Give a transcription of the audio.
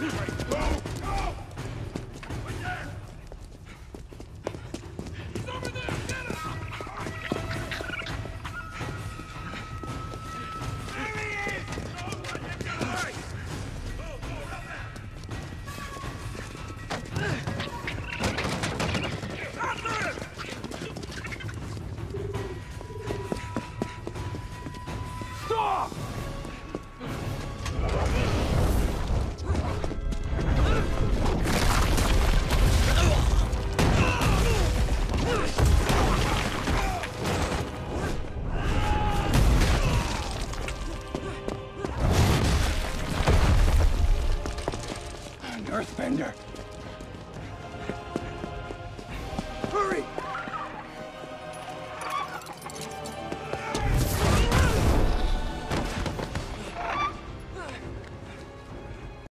Stop! Earthbender.